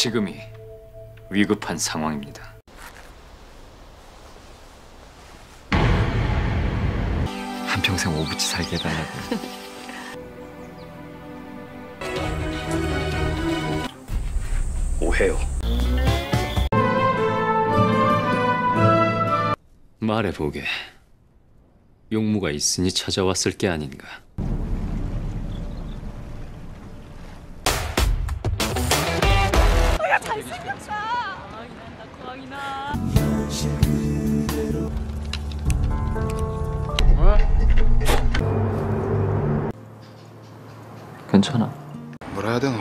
지금이 위급한 상황입니다. 한평생 오부치 살게 해달라고. 오해요. 말해보게. 용무가 있으니 찾아왔을 게 아닌가. 괜찮아. 뭐라 해야 되노?